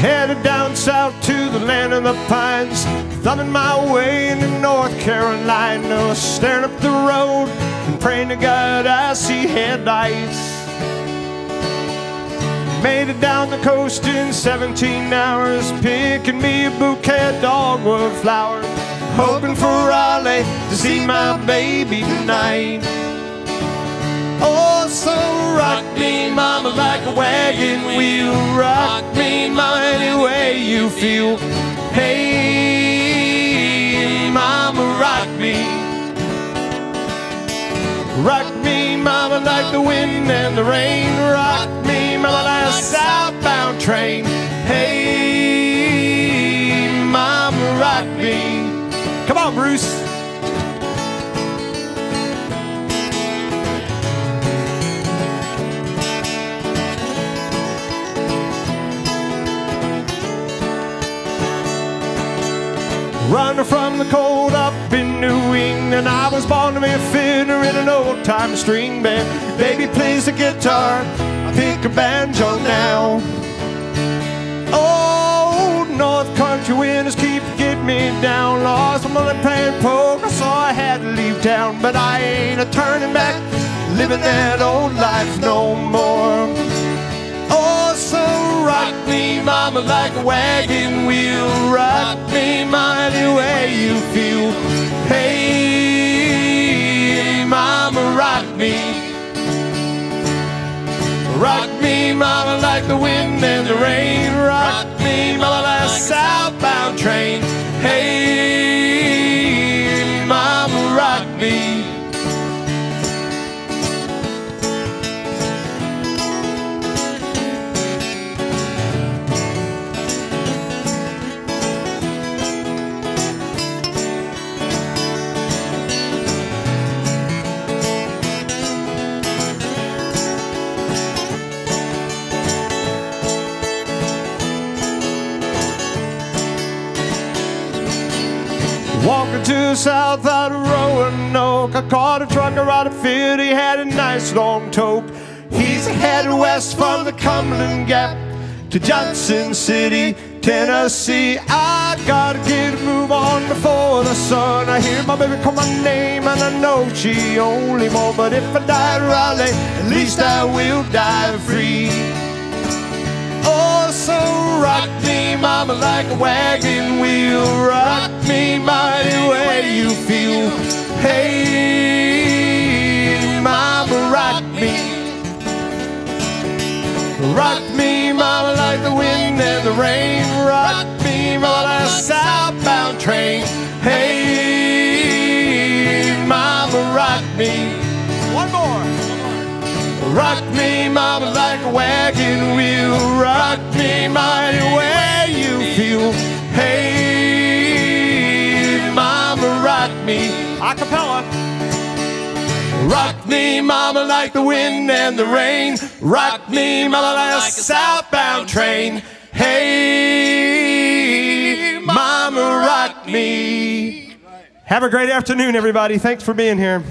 Headed down south to the land of the pines, thumbing my way into North Carolina, staring up the road and praying to God I see headlights. Made it down the coast in 17 hours, picking me a bouquet of dogwood flowers, hoping for Raleigh to see my baby tonight. Wagon wheel. Rock me, any way you feel. Hey, mama, rock me. Rock me, mama, like the wind and the rain. Rock me, mama, like a southbound train. Hey, Running from the cold up in New England. I was born to be a fiddler in an old time string band. Baby plays the guitar, I pick a banjo now. Old North Country winters keep getting me down. Lost my mother playing poker, so I had to leave town. But I ain't a turning back, living that old life no more. Oh, so rock me, mama, like a wagon wheel. Rock any way you feel. Hey, mama, rock me. Rock me, mama, like the wind and the rain. Rock me, mama, like a southbound train. Hey, mama, rock me. South out of Roanoke, I caught a trucker out of fit. He had a nice long tope. He's headed west from the Cumberland Gap to Johnson City, Tennessee. I gotta get a move on before the sun. I hear my baby call my name, and I know she only more. But if I die Raleigh, at least I will die free. Oh, so rock me, mama, like a wagon wheel. Rock me, mighty Rock me, mama, like the wind and the rain. Rock me, mama, like a southbound train. Hey, mama, rock me. One more. Rock me, mama, like a wagon wheel. Rock me, mighty way you feel. Hey, mama, rock me. Acapella. Rock me, mama, like the wind and the rain. Rock me, mama, like a southbound train. Hey, mama, rock me. Have a great afternoon, everybody. Thanks for being here.